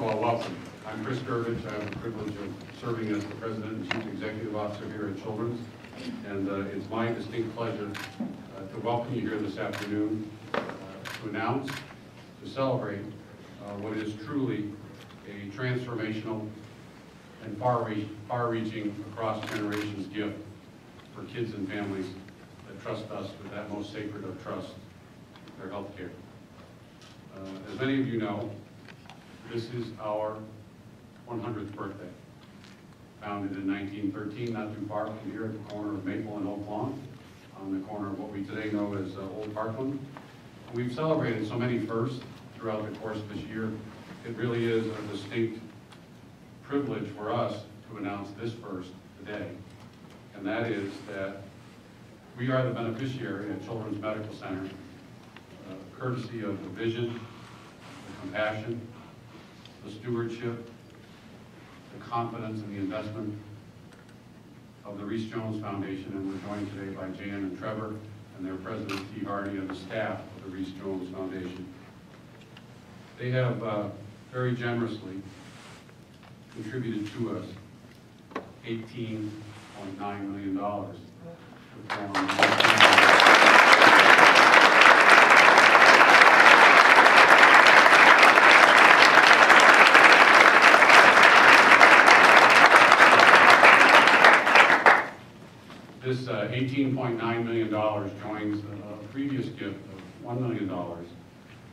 all, welcome. I'm Chris Durovich. I have the privilege of serving as the President and Chief Executive Officer here at Children's. And uh, it's my distinct pleasure uh, to welcome you here this afternoon uh, to announce, to celebrate uh, what is truly a transformational and far-reach- far-reaching, across generations gift for kids and families that trust us with that most sacred of trust, their health care. Uh, As many of you know, this is our 100th birthday. Founded in 1913, not too far from here at the corner of Maple and Oak Lawn, on the corner of what we today know as uh, Old Parkland. We've celebrated so many firsts throughout the course of this year. It really is a distinct privilege for us to announce this first today. And that is that we are the beneficiary at Children's Medical Center, uh, courtesy of the vision, the compassion, the stewardship, the confidence and the investment of the Rees-Jones Foundation, and we're joined today by Jan and Trevor and their president, T. Hardy, and the staff of the Rees-Jones Foundation. They have uh, very generously contributed to us $18.9 million. to form- This uh, $18.9 million joins a previous gift of $1 million,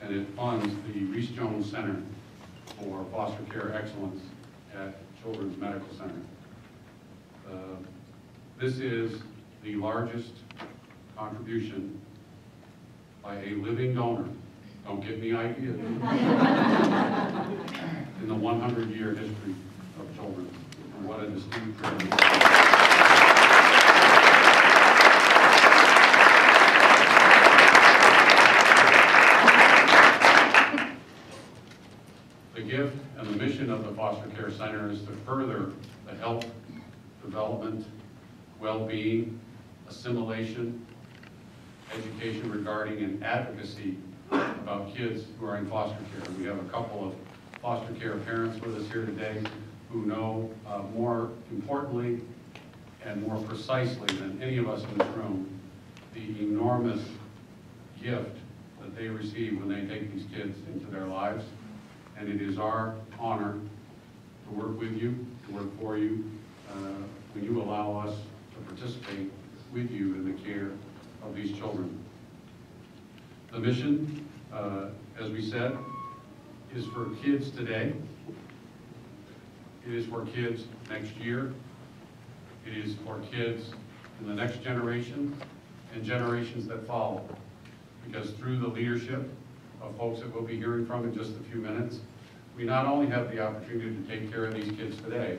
and it funds the Rees-Jones Center for Foster Care Excellence at Children's Medical Center. Uh, This is the largest contribution by a living donor, don't get any idea, in the 100-year history of children. And what a distinct privilege. Gift and the mission of the Foster Care Center is to further the health, development, well-being, assimilation, education regarding and advocacy about kids who are in foster care. We have a couple of foster care parents with us here today who know uh, more importantly and more precisely than any of us in this room, the enormous gift that they receive when they take these kids into their lives. And it is our honor to work with you, to work for you, uh, when you allow us to participate with you in the care of these children. The mission, uh, as we said, is for kids today. It is for kids next year. It is for kids in the next generation and generations that follow. Because through the leadership of folks that we'll be hearing from in just a few minutes, we not only have the opportunity to take care of these kids today,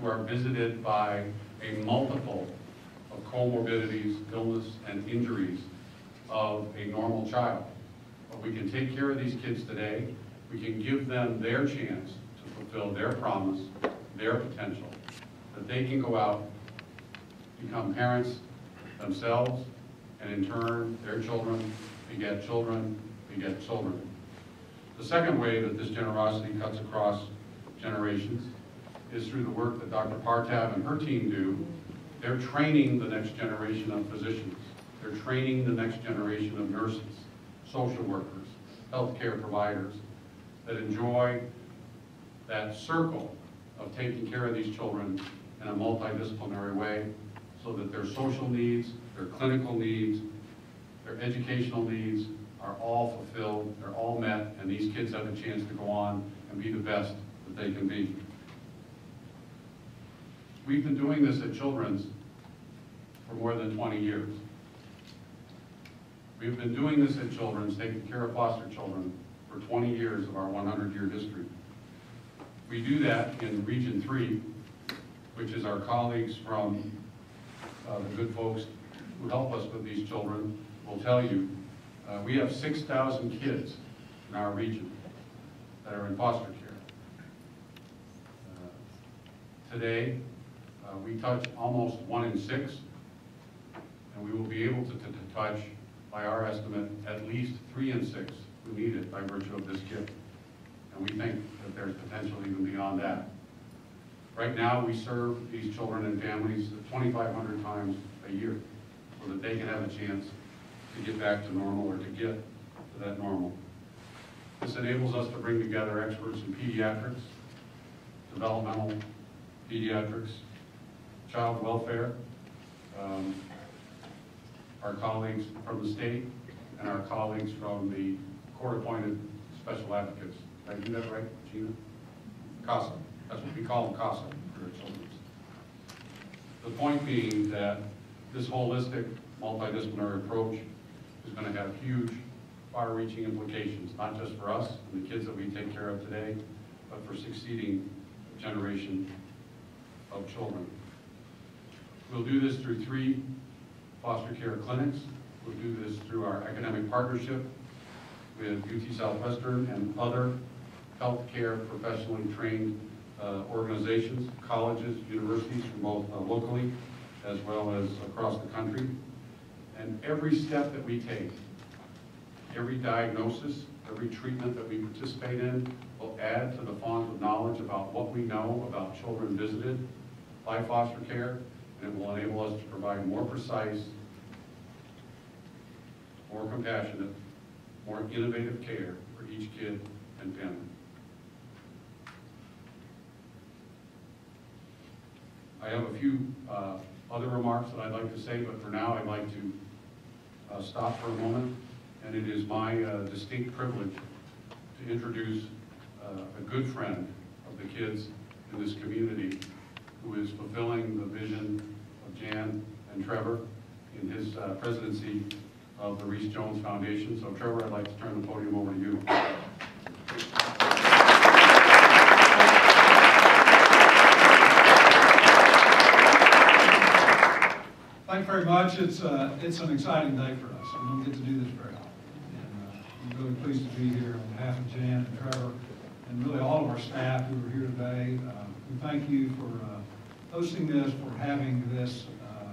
who are visited by a multiple of comorbidities, illness, and injuries of a normal child. But we can take care of these kids today, we can give them their chance to fulfill their promise, their potential, that they can go out, become parents themselves, and in turn, their children beget children, beget children. The second way that this generosity cuts across generations is through the work that Dr. Partap and her team do. They're training the next generation of physicians. They're training the next generation of nurses, social workers, healthcare providers that enjoy that circle of taking care of these children in a multidisciplinary way so that their social needs, their clinical needs, their educational needs are all fulfilled, they're all met, and these kids have a chance to go on and be the best that they can be. We've been doing this at Children's for more than 20 years. We've been doing this at Children's, taking care of foster children for 20 years of our 100-year history. We do that in Region 3, which is our colleagues from uh, the good folks who help us with these children will tell you, uh, we have 6,000 kids in our region that are in foster care. Uh, Today, uh, we touch almost one in six, and we will be able to, to, to touch, by our estimate, at least three in six who need it by virtue of this gift. and we think that there's potential even beyond that. Right now, we serve these children and families 2,500 times a year, so that they can have a chance to get back to normal or to get to that normal. This enables us to bring together experts in pediatrics, developmental pediatrics, child welfare, um, our colleagues from the state, and our colleagues from the court-appointed special advocates. Did I do that right, Gina? CASA, that's what we call them, CASA, for children's. The point being that this holistic, multidisciplinary approach is going to have huge, far-reaching implications, not just for us and the kids that we take care of today, but for succeeding generation of children. We'll do this through three foster care clinics. We'll do this through our academic partnership with UT Southwestern and other healthcare professionally trained uh, organizations, colleges, universities from both uh, locally as well as across the country. And every step that we take, every diagnosis, every treatment that we participate in will add to the font of knowledge about what we know about children visited by foster care, and it will enable us to provide more precise, more compassionate, more innovative care for each kid and family. I have a few uh, other remarks that I'd like to say, but for now, I'd like to uh, stop for a moment. And it is my uh, distinct privilege to introduce uh, a good friend of the kids in this community who is fulfilling the vision of Jan and Trevor in his uh, presidency of the Rees-Jones Foundation. So Trevor, I'd like to turn the podium over to you. Thank you very much. It's, uh, it's an exciting day for us. We don't get to do this very often. And uh, I'm really pleased to be here on behalf of Jan and Trevor and really all of our staff who are here today. Uh, We thank you for uh, hosting this, for having this uh,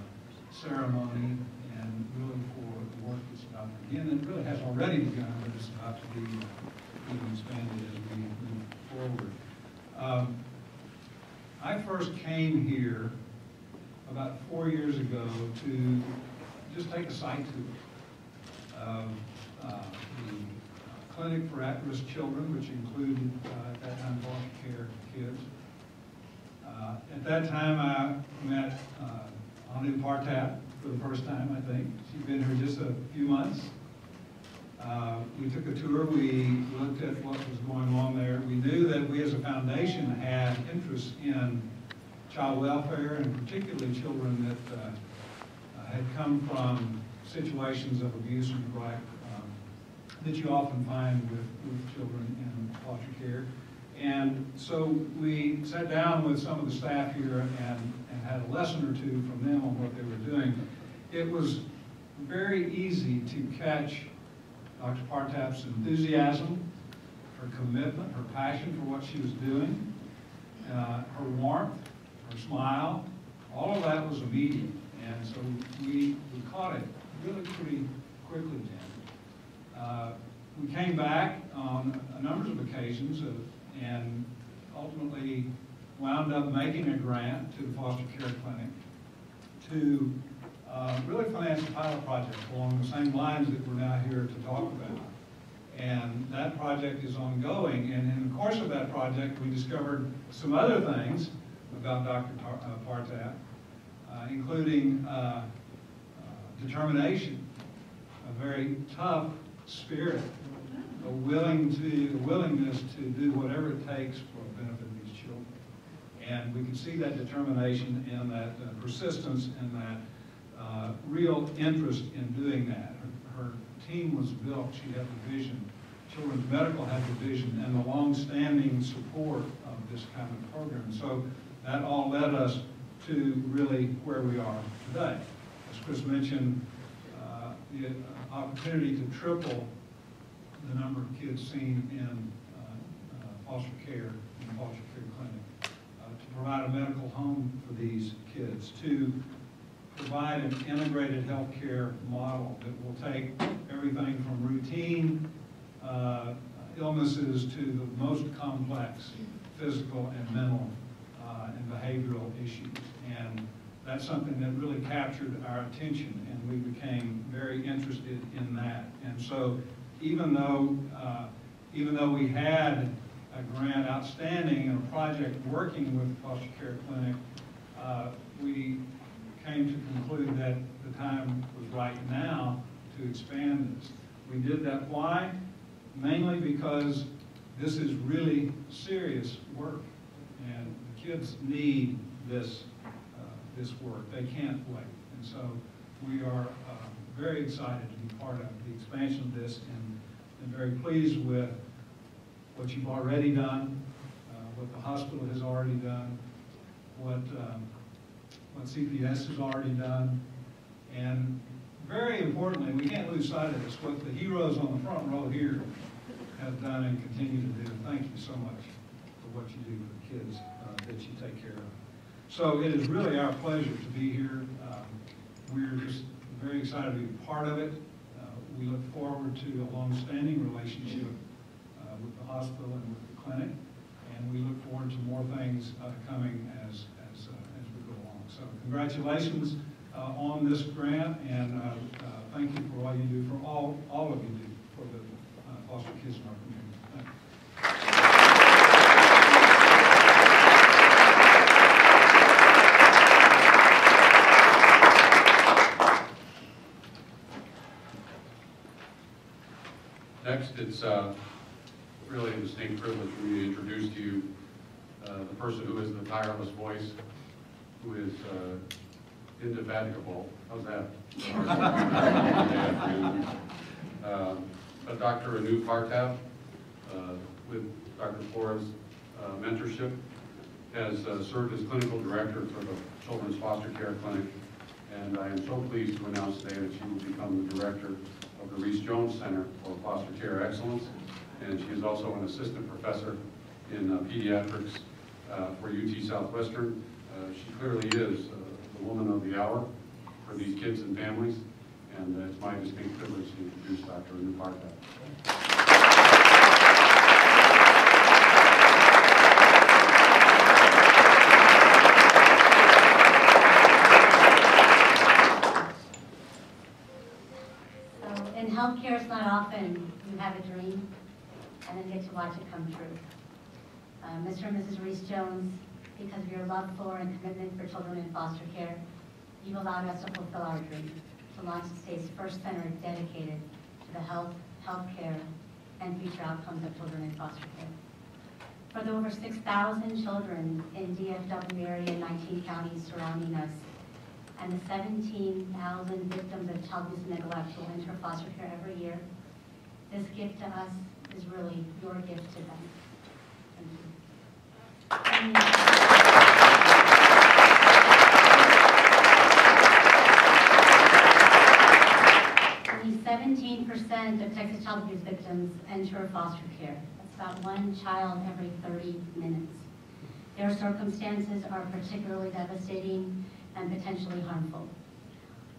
ceremony, and really for the work that's about to begin, and really has already begun, but it's about to be uh, even expanded as we move forward. Um, I first came here about four years ago to just take a site tour of uh, the Clinic for At-Risk Children, which included, uh, at that time, foster care kids. Uh, At that time, I met uh, Anu Partap for the first time, I think. She'd been here just a few months. Uh, We took a tour, we looked at what was going on there. We knew that we as a foundation had interest in child welfare, and particularly children that uh, uh, had come from situations of abuse and neglect um, that you often find with, with children in foster care. And so we sat down with some of the staff here and, and had a lesson or two from them on what they were doing. It was very easy to catch Dr. Partap's enthusiasm, her commitment, her passion for what she was doing, uh, her warmth, smile, all of that was immediate. And so we, we caught it really pretty quickly then. Uh, we came back on a number of occasions of, and ultimately wound up making a grant to the foster care clinic to uh, really finance a pilot project along the same lines that we're now here to talk about. And that project is ongoing, and in the course of that project, we discovered some other things about Dr. Tar- uh, uh, including uh, determination, a very tough spirit, a willing to, a willingness to do whatever it takes for the benefit of these children. And we can see that determination and that uh, persistence and that uh, real interest in doing that. Her, her team was built, she had the vision. Children's Medical had the vision and the long-standing support of this kind of program. So that all led us to really where we are today. As Chris mentioned, uh, the opportunity to triple the number of kids seen in uh, uh, foster care, in the foster care clinic, uh, to provide a medical home for these kids, to provide an integrated healthcare model that will take everything from routine uh, illnesses to the most complex physical and mental and behavioral issues. And that's something that really captured our attention, and we became very interested in that. And so even though, uh, even though we had a grant outstanding and a project working with the foster care clinic, uh, we came to conclude that the time was right now to expand this. We did that, why? Mainly because this is really serious work, and kids need this, uh, this work. They can't wait. And so we are uh, very excited to be part of the expansion of this and, and very pleased with what you've already done, uh, what the hospital has already done, what, um, what CPS has already done, and very importantly, we can't lose sight of this, what the heroes on the front row here have done and continue to do. Thank you so much for what you do for the kids that you take care of. So it is really our pleasure to be here. Um, We're just very excited to be part of it. Uh, We look forward to a long-standing relationship uh, with the hospital and with the clinic, and we look forward to more things uh, coming as, as, uh, as we go along. So congratulations uh, on this grant, and uh, thank you for all you do, for all, all of you do for the foster kids in our community. Thank you. Next, it's uh, really a distinct privilege for me to introduce to you uh, the person who is the tireless voice, who is uh, indefatigable. How's that? Um, uh, Dr. Anu Partap, uh, with Dr. Flores' uh, mentorship, has uh, served as clinical director for the Children's Foster Care Clinic, and I am so pleased to announce today that she will become the director of the Rees-Jones Center for Foster Care Excellence, and she is also an assistant professor in uh, pediatrics uh, for UT Southwestern. Uh, She clearly is uh, the woman of the hour for these kids and families, and uh, it's my distinct privilege to introduce Dr. Anu. Often you have a dream and then get to watch it come true. Uh, Mr. and Mrs. Rees-Jones, because of your love for and commitment for children in foster care, you've allowed us to fulfill our dream to launch the state's first center dedicated to the health, health care, and future outcomes of children in foster care. For the over 6,000 children in DFW area and 19 counties surrounding us, and the 17,000 victims of child abuse and neglect who enter foster care every year. This gift to us is really your gift to them. Thank you. Only 17% of Texas child abuse victims enter foster care. That's about one child every 30 minutes. Their circumstances are particularly devastating and potentially harmful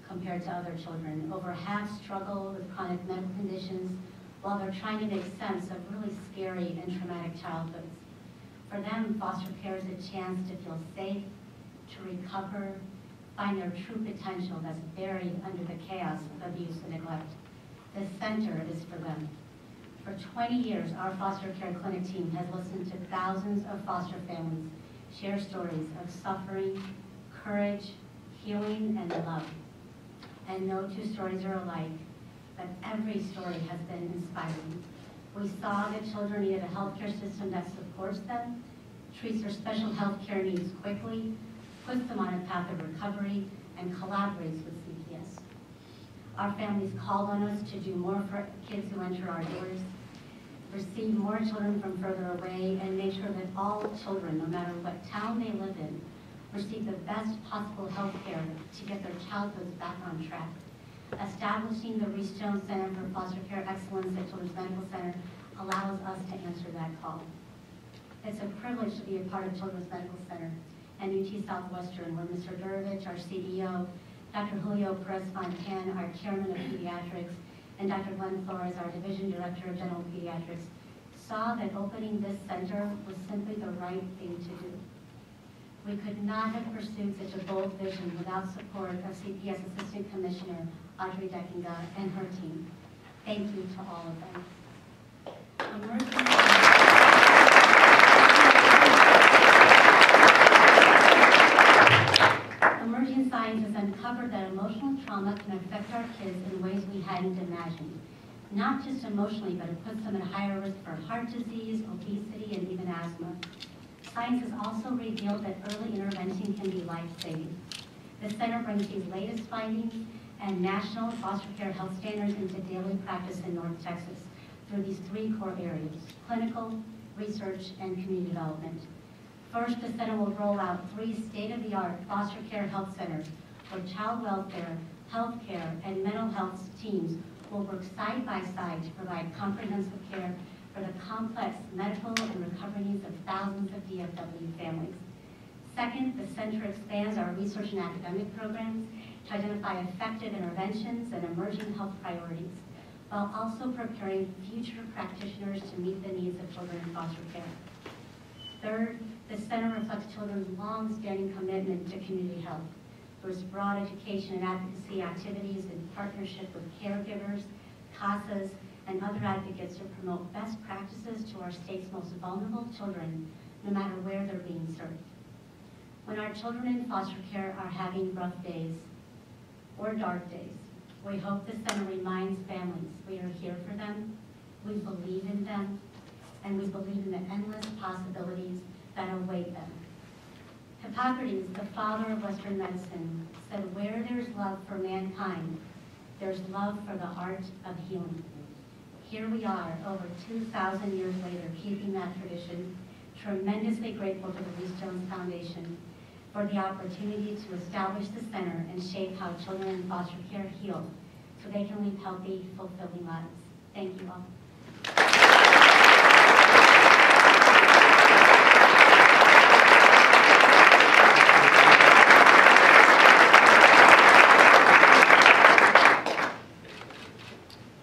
compared to other children. Over half struggle with chronic medical conditions while they're trying to make sense of really scary and traumatic childhoods. For them, foster care is a chance to feel safe, to recover, find their true potential that's buried under the chaos of abuse and neglect. The center is for them. For 20 years, our foster care clinic team has listened to thousands of foster families share stories of suffering, courage, healing, and love. And no two stories are alike, but every story has been inspiring. We saw that children needed a healthcare system that supports them, treats their special healthcare needs quickly, puts them on a path of recovery, and collaborates with CPS. Our families called on us to do more for kids who enter our doors, receive more children from further away, and make sure that all children, no matter what town they live in, receive the best possible health care to get their childhoods back on track. Establishing the Rees-Jones Center for Foster Care Excellence at Children's Medical Center allows us to answer that call. It's a privilege to be a part of Children's Medical Center and UT Southwestern, where Mr. Durovich, our CEO, Dr. Julio Perez Fontan, our chairman of pediatrics, and Dr. Glenn Flores, our division director of general pediatrics, saw that opening this center was simply the right thing to do. We could not have pursued such a bold vision without support of CPS Assistant Commissioner Audrey Deckinga and her team. Thank you to all of them. Emerging science has uncovered that emotional trauma can affect our kids in ways we hadn't imagined. Not just emotionally, but it puts them at higher risk for heart disease, obesity, and even asthma. Science has also revealed that early intervention can be life-saving. The center brings these latest findings and national foster care health standards into daily practice in North Texas through these three core areas, clinical, research, and community development. First, the center will roll out three state-of-the-art foster care health centers where child welfare, health care, and mental health teams will work side by side to provide comprehensive care for the complex medical and recovery needs of thousands of DFW families. Second, the center expands our research and academic programs to identify effective interventions and emerging health priorities, while also preparing future practitioners to meet the needs of children in foster care. Third, the center reflects children's long-standing commitment to community health through its broad education and advocacy activities in partnership with caregivers, CASAs, and other advocates to promote best practices to our state's most vulnerable children, no matter where they're being served. When our children in foster care are having rough days or dark days, we hope the center reminds families we are here for them, we believe in them, and we believe in the endless possibilities that await them. Hippocrates, the father of Western medicine, said, where there's love for mankind, there's love for the art of healing. Here we are, over 2,000 years later, keeping that tradition, tremendously grateful to the Rees-Jones Foundation for the opportunity to establish the center and shape how children in foster care heal so they can live healthy, fulfilling lives. Thank you all.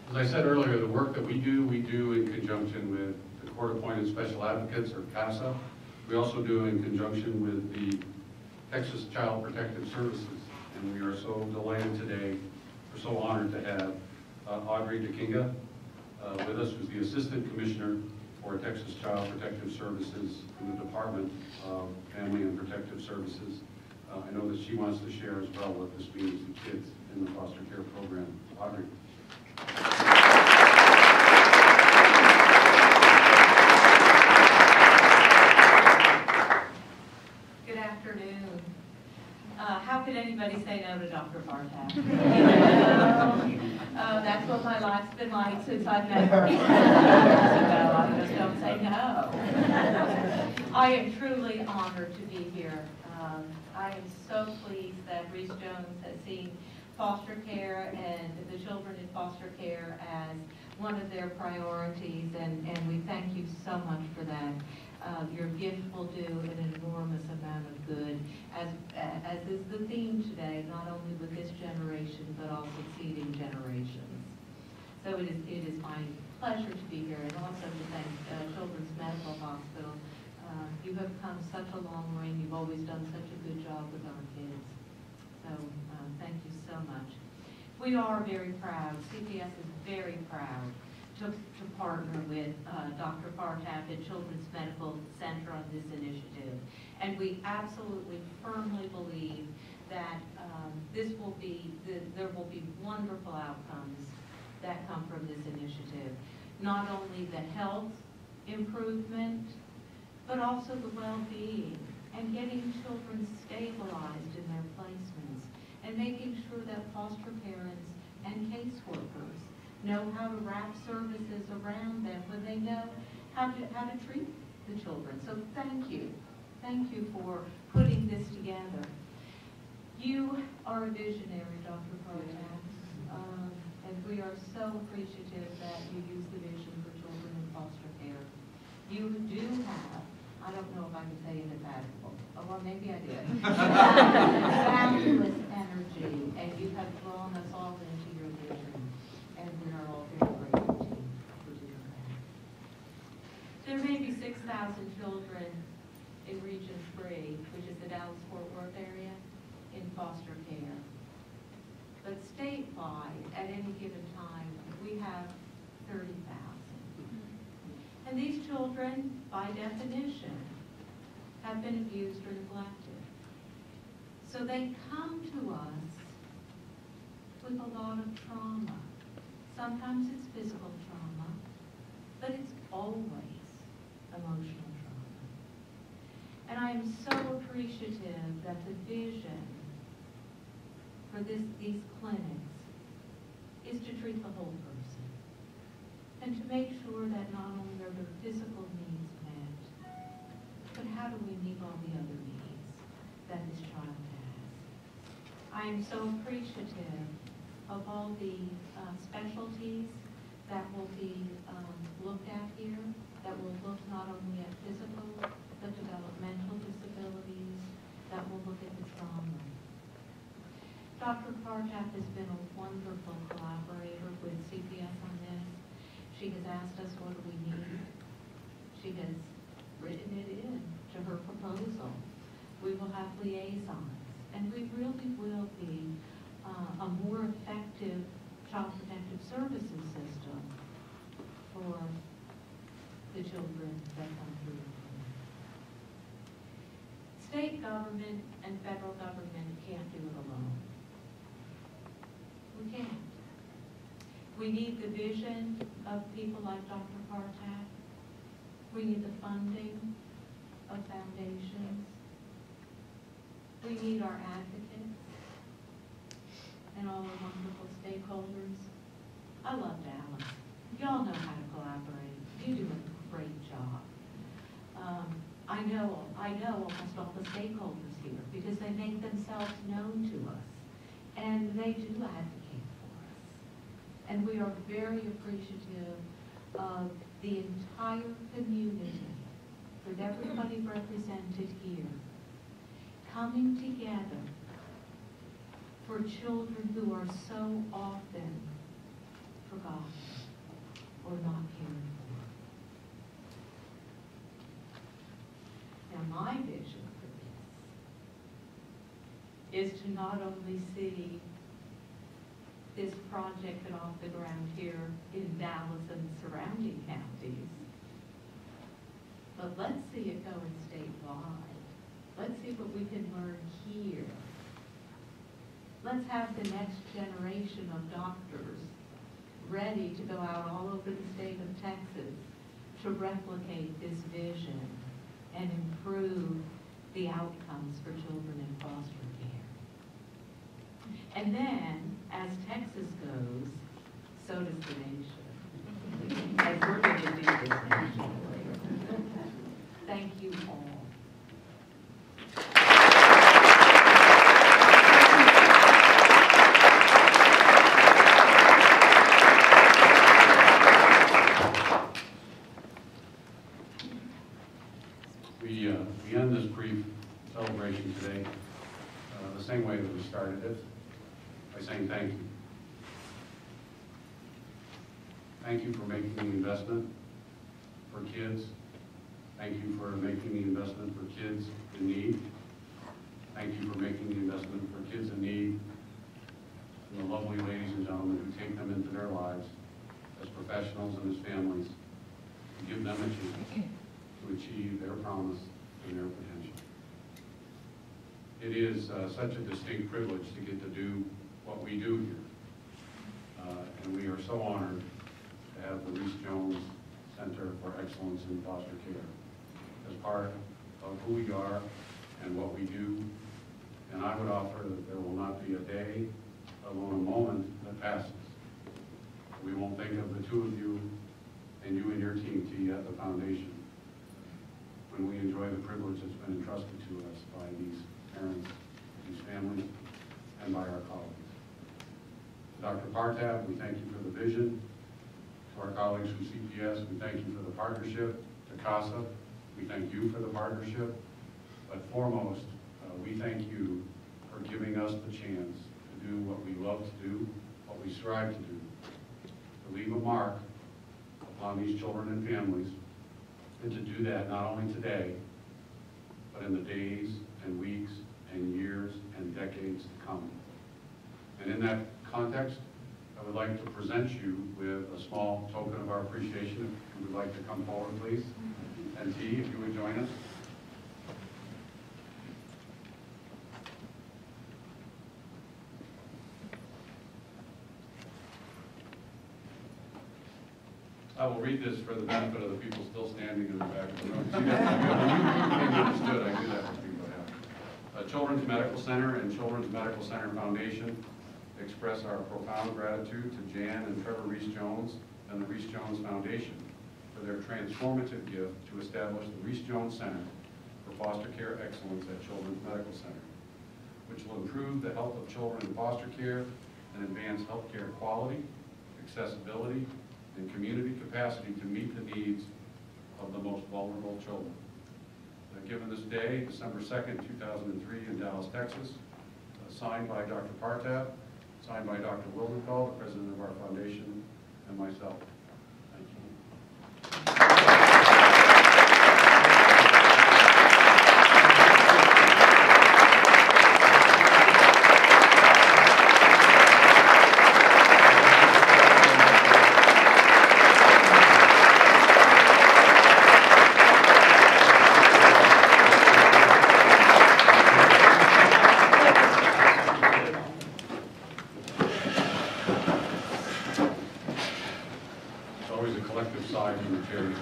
As I said earlier, the work that we do, we do in conjunction with the court-appointed special advocates, or CASA. We also do in conjunction with the Texas Child Protective Services. And we are so delighted today, we're so honored to have uh, Audrey Deckinga uh, with us, who's the Assistant Commissioner for Texas Child Protective Services in the Department of Family and Protective Services. Uh, I know that she wants to share as well what this means to kids in the foster care program. Audrey? Good afternoon. Uh, How could anybody say no to Dr. Partap? Oh, that's what my life's been like since I've met her. I just don't say no. I am truly honored to be here. Um, I am so pleased that Rees-Jones has seen foster care and the children in foster care as one of their priorities, and, and we thank you so much for that. Uh, Your gift will do an enormous amount of good, as, as is the theme today, not only with this generation, but all succeeding generations. So it is, it is my pleasure to be here, and also to thank uh, Children's Medical Hospital. Uh, You have come such a long way, and you've always done such a good job with our kids. So, uh, thank you so much. We are very proud, CPS is very proud to, to partner with uh, Dr. Partap at Children's Medical Center on this initiative. And we absolutely firmly believe that um, this will be, that there will be wonderful outcomes that come from this initiative. Not only the health improvement, but also the well-being and getting children stabilized in their placements and making sure that foster parents and caseworkers know how to wrap services around them when they know how to, how to treat the children. So thank you. Thank you for putting this together. You are a visionary, Dr. Partap, um, and we are so appreciative that you use the vision for children in foster care. You do have, I don't know if I can say indefatigable, oh, well, maybe I did. Fabulous energy, and you have drawn us all into your vision, and we are all very grateful to you for doing that. thousand children in Region Three, which is the Dallas-Fort Worth area, in foster care. But statewide, at any given time, we have thirty thousand. And these children, by definition, have been abused or neglected. So they come to us with a lot of trauma. Sometimes it's physical trauma, but it's always emotional trauma. And I am so appreciative that the vision for this, these clinics is to treat the whole person and to make sure that not only are their physical all the other needs that this child has? I am so appreciative of all the uh, specialties that will be um, looked at here, that will look not only at physical, but developmental disabilities, that will look at the trauma. Dr. Karjap has been a wonderful collaborator with CPS on this. She has asked us what do we need. She has written it in to her proposal. We will have liaisons, and we really will be uh, a more effective child protective services system for the children that come through. State government and federal government can't do it alone. We can't. We need the vision of people like Dr. Partap. We need the funding of foundations. We need our advocates and all the wonderful stakeholders. I love Dallas. Y'all know how to collaborate. You do a great job. Um, I know, I know almost all the stakeholders here because they make themselves known to us. And they do advocate for us. And we are very appreciative of the entire community, with everybody represented here, coming together for children who are so often forgotten or not cared for. Now, my vision for this is to not only see this project get off the ground here in Dallas and surrounding counties, but let's see it going statewide. Let's see what we can learn here. Let's have the next generation of doctors ready to go out all over the state of Texas to replicate this vision and improve the outcomes for children in foster care. And then, as Texas goes, so does the nation. As we're going to do this nationally. Thank you all. We, uh, we end this brief celebration today uh, the same way that we started it, by saying thank you. Thank you for making the investment for kids. Thank you for making the investment for kids in need. Thank you for making the investment for kids in need, and the lovely ladies and gentlemen who take them into their lives as professionals and as families, to give them a chance to achieve their promise and their potential. It is uh, such a distinct privilege to get to do what we do here. Uh, And we are so honored to have the Rees-Jones Center for Excellence in Foster Care as part of who we are and what we do. And I would offer that there will not be a day, alone a moment, that passes. We won't think of the two of you and you and your team, T, at the foundation when we enjoy the privilege that's been entrusted to us by these parents, families, and by our colleagues. To Dr. Partap, we thank you for the vision. To our colleagues from CPS, we thank you for the partnership. To CASA, we thank you for the partnership. But foremost, uh, we thank you for giving us the chance to do what we love to do, what we strive to do, to leave a mark upon these children and families and to do that not only today, but in the days and weeks and years and decades to come. And in that context, I would like to present you with a small token of our appreciation. If you would like to come forward, please. And T, if you would join us. I will read this for the benefit of the people still standing in the back of the room. See, that's. Maybe understood, I do that for people, yeah. Uh, Children's Medical Center and Children's Medical Center Foundation express our profound gratitude to Jan and Trevor Rees-Jones and the Rees-Jones Foundation for their transformative gift to establish the Rees-Jones Center for Foster Care Excellence at Children's Medical Center, which will improve the health of children in foster care and advance healthcare quality, accessibility, and community capacity to meet the needs of the most vulnerable children. Given this day, December 2nd, 2003, in Dallas, Texas, uh, signed by Dr. Partap, signed by Dr. Wildenthal, the president of our foundation, and myself. Thank you. It's always a collective sigh from the chairs.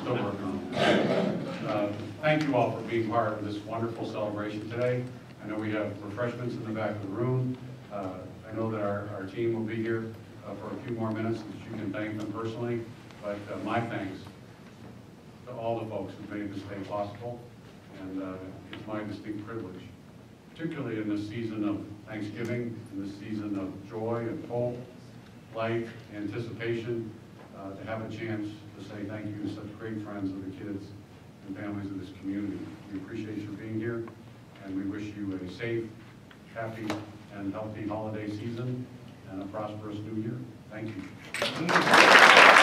Still working on it. Uh, Thank you all for being part of this wonderful celebration today. I know we have refreshments in the back of the room. Uh, I know that our, our team will be here uh, for a few more minutes, that you can thank them personally. But uh, my thanks to all the folks who made this day possible, and uh, it's my distinct privilege, particularly in this season of Thanksgiving, in this season of joy and hope, life, anticipation, uh, to have a chance to say thank you to such great friends of the kids and families of this community. We appreciate your being here, and we wish you a safe, happy, and healthy holiday season and a prosperous new year. Thank you.